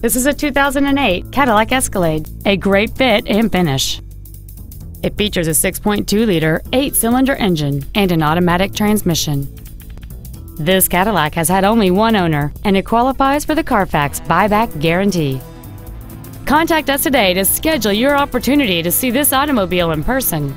This is a 2008 Cadillac Escalade, a great fit and finish. It features a 6.2-liter eight-cylinder engine and an automatic transmission. This Cadillac has had only one owner, and it qualifies for the Carfax buyback guarantee. Contact us today to schedule your opportunity to see this automobile in person.